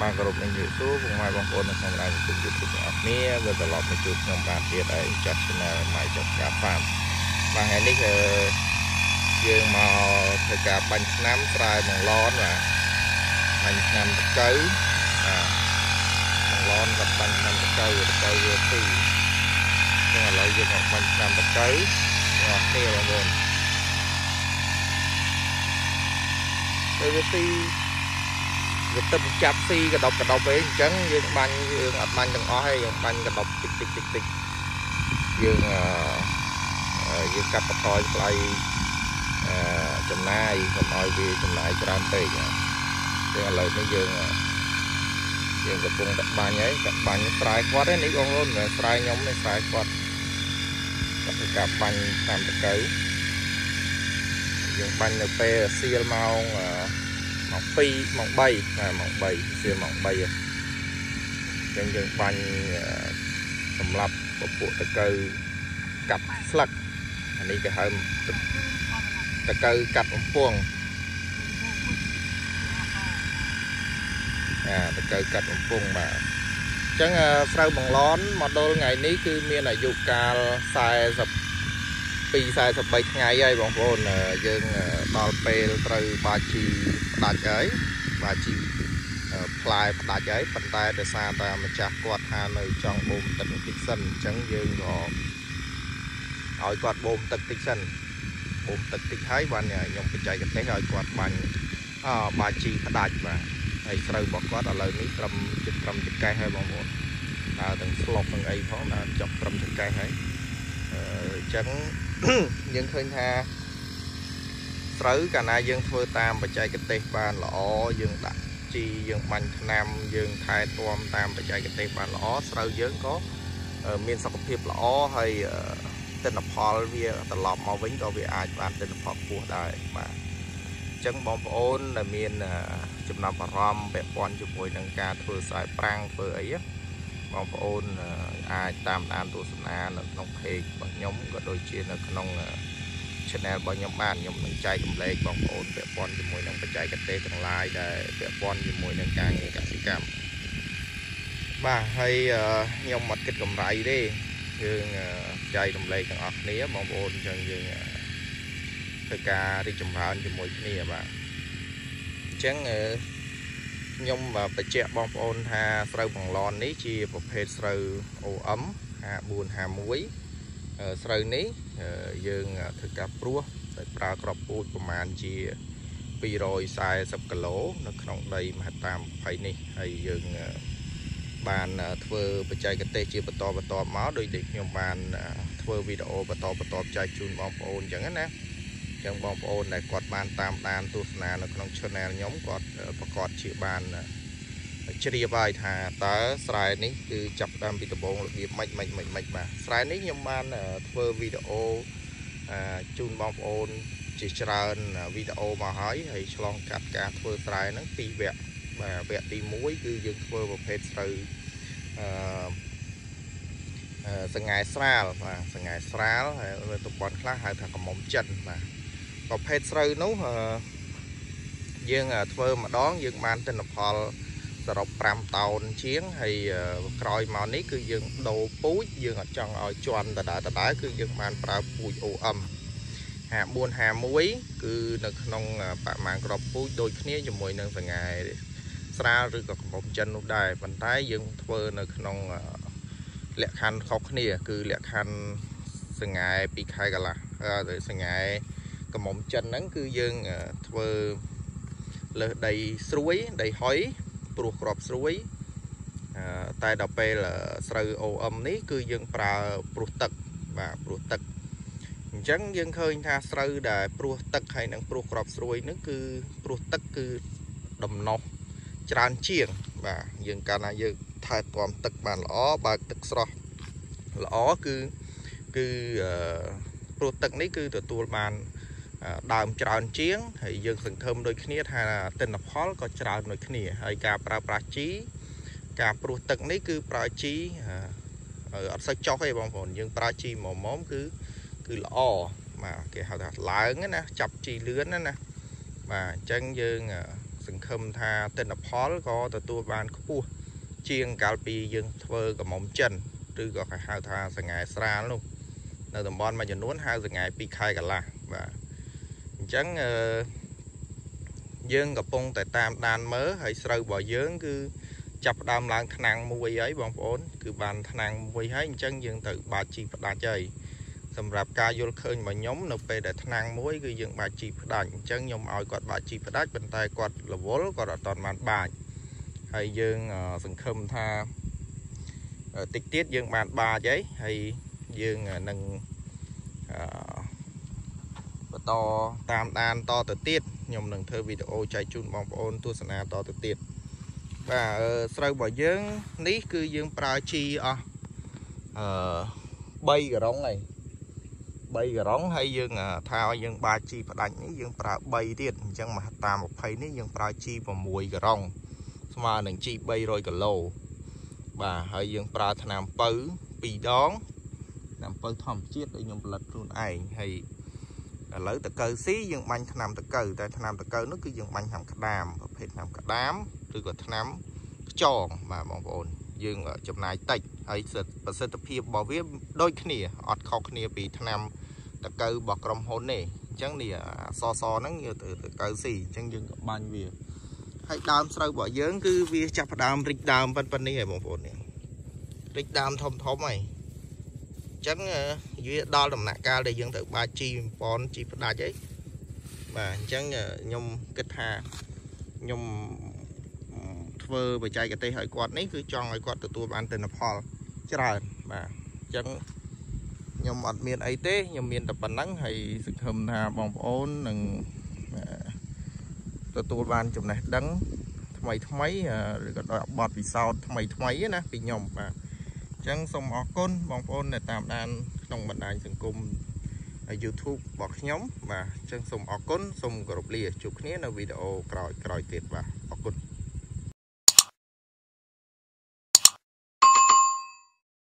បានគោរពនឹងជម្រាបសួរពុកម៉ែបងប្អូននៅក្នុងបណ្ដាញសង្គម YouTube ទាំងអស់គ្នាវិលត្រឡប់មកជួបខ្ញុំបានទៀតហើយចាត់ channel ម៉ៃចាត់ការហ្វាមបាទថ្ងៃនេះគឺយើងមកធ្វើការបាញ់ឆ្នាំស្រែបង្លនបាទបាញ់ឆ្នាំតកៅបាទបង្លនក៏បាញ់ឆ្នាំតកៅតកៅវាពីរចឹងឥឡូវយើងមកបាញ់ឆ្នាំតកៅទាំងអស់គ្នាបងប្អូនទៅវាទី វាទឹកចាប់ស៊ីកដប់កដប់ឯងអញ្ចឹងយើងបាញ់យើងអត់បាញ់ទាំងអស់ទេយើងបាញ់កដប់តិចតិចតិចតិចយើងអឺយើងកាត់បន្ថយថ្លៃអឺចំណាយកុំឲ្យវាចំណាយច្រើនពេកចឹងឥឡូវនេះយើងយើងកំពុងដាក់បាញ់ហើយដាក់បាញ់ស្រែគាត់ទេនេះបងប្អូនមិនស្រែខ្ញុំនេះស្រែគាត់គាត់ធ្វើការបាញ់តាមតកៅយើងបាញ់នៅពេលសៀលម៉ោងអឺ ម៉ោង2ម៉ោង3ណាម៉ោង3សៀលម៉ោង3អញ្ចឹងយើងបាញ់សម្រាប់ពពួកតកៅកាត់ស្លឹកអានេះគេហៅតកៅកាត់បំពង់អាតកៅកាត់បំពង់បាទអញ្ចឹងស្រូវបង្លនមកដល់ថ្ងៃនេះគឺមានអាយុកាល40 2 43ថ្ងៃហើយបងប្អូនយើងដល់ពេលត្រូវបាជីផ្ដាច់ហើយបាជីផ្លែផ្ដាច់ហើយប៉ុន្តែដោយសារតែម្ចាស់គាត់ថានៅចង់បូមទឹកតិចសិនអញ្ចឹងយើងក៏ឲ្យគាត់បូមទឹកតិចសិនបូមទឹកតិចហើយបានខ្ញុំបច្ចេកទេសឲ្យគាត់បាញ់អបាជីផ្ដាច់បាទហើយស្រូវរបស់គាត់ឥឡូវនេះត្រឹមជិតត្រឹមចង្កេះហើយបងប្អូនដើរទាំងស្លុកទាំងអីផងដើរចប់ត្រឹមចង្កេះហើយអញ្ចឹង យើងឃើញថាស្រូវកាលណាយើងធ្វើតាមបច្ចេកទេសបានល្អយើងដាក់ជីយើងបាញ់ថ្នាំយើងថែទាំតាមបច្ចេកទេសបានល្អស្រូវយើងក៏មានសុខភាពល្អហើយទិន្នផលវាត្រឡប់មកវិញក៏វាអាចបានទិន្នផលខ្ពស់ដែរបាទអញ្ចឹងបងប្អូនដែលមានចំណាប់អារម្មណ៍ពាក់ព័ន្ធជាមួយនឹងការធ្វើស្រែប្រាំងធ្វើអី បងប្អូនអាចតាមដានទស្សនានៅក្នុង page របស់ខ្ញុំក៏ដូចជានៅក្នុង channel របស់ខ្ញុំបានខ្ញុំនឹងចែករំលែកបងប្អូនពាក់ព័ន្ធជាមួយនឹងបច្ចេកទេសទាំងឡាយដែលពាក់ព័ន្ធជាមួយនឹងការងារកសិកម្មបាទហើយខ្ញុំអត់គិតកម្រៃទេយើងចែករំលែកទាំងអស់គ្នាបងប្អូនអញ្ចឹងយើងធ្វើការរីកចម្រើនជាមួយគ្នាបាទអញ្ចឹង ខ្ញុំបញ្ជាក់បងប្អូនថាស្រូវបង្លន់នេះជាប្រភេទស្រូវ OM 5451ស្រូវនេះយើងធ្វើការព្រោះដោយប្រើក្របពូជប្រមាណជា240គីឡូនៅក្នុងដីមហត្តា20នេះហើយយើងបានធ្វើបច្ចេកទេសជាបន្តបន្តមកដោយដែលខ្ញុំបានធ្វើវីដេអូបន្តបន្តចែកជូនបងប្អូនអញ្ចឹងណា ចឹងបងប្អូនដែលគាត់បានតាមដានទស្សនានៅក្នុង channel ខ្ញុំគាត់ប្រកាសជាបានជ្រាបហើយថាតើស្រែនេះគឺចាប់តាមពីដំបូងរបៀបម៉េចម៉េចម៉េចម៉េចបាទស្រែនេះខ្ញុំបានធ្វើវីដេអូជូនបងប្អូនជាច្រើនវីដេអូមកហើយហើយឆ្លងកាត់ការធ្វើស្រែហ្នឹងពីរវគ្គបាទវគ្គទី1គឺយើងធ្វើប្រភេទស្រូវអឺសង្ហែស្រាលបាទសង្ហែស្រាលហើយតំបន់ខ្លះហៅថាកំមុំចិនបាទ ប្រភេទស្រូវនោះយើងធ្វើម្ដងយើងបានទិន្នផលសរុប5តោនជាងហើយក្រោយមកនេះគឺយើងដូរពូជយើងអត់ចង់ឲ្យជន់ដដែលដដែលគឺយើងបានប្រើពូជ OM 5451គឺនៅក្នុងបរិមាណក្របពូជដូចគ្នាជាមួយនឹងសង្ហែស្រាលឬក៏កំប៉ុំចិននោះដែរប៉ុន្តែយើងធ្វើនៅក្នុងលក្ខខណ្ឌខុសគ្នា គឺលក្ខខណ្ឌសង្ហែ2ខែកន្លះហើយសង្ហែ កមុំចិនហ្នឹងគឺយើងធ្វើលើសដីស្រួយដីហុយព្រោះក្របស្រួយតែដល់ពេលស្រូវ OM នេះគឺយើងប្រើព្រោះទឹកបាទព្រោះទឹកអញ្ចឹងយើងឃើញថាស្រូវដែលព្រោះទឹកហើយនឹងព្រោះក្របស្រួយនឹងគឺព្រោះទឹកគឺដំណោះច្រើនជាង បាទយើងកាលណាយើងថែទាំទឹកបានល្អបើកទឹកស្រស់ល្អគឺគឺព្រោះទឹកនេះគឺទទួលបាន ដើមច្រើនជាងហើយយើងសង្ឃឹមដូចគ្នាថាទិន្នផលក៏ច្រើនដូចគ្នាហើយការប្រើប្រាស់ជីការព្រោះទឹកនេះគឺប្រើជីអត់សូវចុះទេបងប្អូនយើងប្រើជីមុំមុំគឺគឺល្អបាទគេហៅថាឡើងណាចាប់ជីលឿនណាបាទអញ្ចឹងយើងសង្ឃឹមថាទិន្នផលក៏ទទួលបានខ្ពស់ជាងកាលពីយើងធ្វើកំមុំចិនឬក៏គេហៅថាសង្ហែស្រាលនោះនៅតំបន់មួយចំនួនហៅសង្ហែ2ខែកន្លះបាទ អញ្ចឹងអឺយើងកំពុងតែតាមដានមើលហើយស្រូវរបស់យើង គឺចាប់ផ្ដើមឡើងថ្នាំងមួយហើយបងប្អូន គឺបានថ្នាំងមួយហើយអញ្ចឹងយើងទៅបាជីផ្ដាច់ហើយសម្រាប់ការយល់ឃើញរបស់ខ្ញុំនៅពេលដែលថ្នាំងមួយគឺយើងបាជីផ្ដាច់អញ្ចឹងខ្ញុំឲ្យគាត់បាជីផ្ដាច់ប៉ុន្តែគាត់រវល់គាត់អត់ទាន់បានបាចហើយយើងសង្ឃឹមថាតិចទៀតយើងបានបាចហើយហើយយើងនឹង បន្តតាមដានតទៅទៀតខ្ញុំនឹងធ្វើវីដេអូចែកជូនបងប្អូនទស្សនាតទៅទៀតបាទស្រូវរបស់យើងនេះគឺយើងប្រើជីអស់អឺ3ករងហើយ3ករងហើយយើងថាឲ្យយើងបាជីផ្ដាច់នេះយើងប្រើ3ទៀតអញ្ចឹងមកតាម20នេះយើងប្រើជី6ករងស្មើនឹងជី300គីឡូបាទហើយយើងប្រើថ្នាំពៅ2ដងថ្នាំពៅធម្មជាតិដែលខ្ញុំផលិតខ្លួនឯងហើយ ឥឡូវតកៅស៊ីយើងបាញ់ថ្នាំតកៅតែថ្នាំតកៅនោះគឺយើងបាញ់ថ្នាំក្តាមប្រភេទថ្នាំក្តាមឬក៏ថ្នាំខ្យងបាទបងប្អូនយើងចំណាយតិចហើយប្រសិទ្ធភាពរបស់វាដូចគ្នាអត់ខុសគ្នាពីថ្នាំតកៅរបស់ក្រុមហ៊ុនទេអញ្ចឹងនេះសសហ្នឹងយកទៅតកៅស៊ីអញ្ចឹងយើងក៏បាញ់វាហើយដើមស្រូវរបស់យើងគឺវាចាប់ផ្ដើមរិចដើមប៉ុណ្ប៉ុណ្នេះឯងបងប្អូននេះរិចដើមធំធំហើយអ ញ្ចឹងវាដល់ដំណាក់កាលដែលយើងទៅបាចជីប៉ុនជីផ្ដាច់អីបាទអញ្ចឹងខ្ញុំគិតថាខ្ញុំធ្វើបច្ចេកទេសឲ្យគាត់នេះគឺចង់ឲ្យគាត់ទទួលបានទិន្នផលច្រើនបាទអញ្ចឹងខ្ញុំអត់មានអីទេខ្ញុំមានតែប៉ុណ្ណឹងហើយសង្ឃឹមថាបងប្អូននឹងទទួលបានចំណេះដឹងថ្មីថ្មីឬក៏ដោយបទពិសោធន៍ថ្មីថ្មីណាពីខ្ញុំបាទអញ្ចឹងសូមអរគុណបងប្អូនដែលតាមដានក្នុងបណ្ដាញសង្គម YouTube របស់ខ្ញុំបាទអញ្ចឹងសូមអរគុណសូមគោរពលាជួបគ្នានៅវីដេអូក្រោយៗទៀតបាទ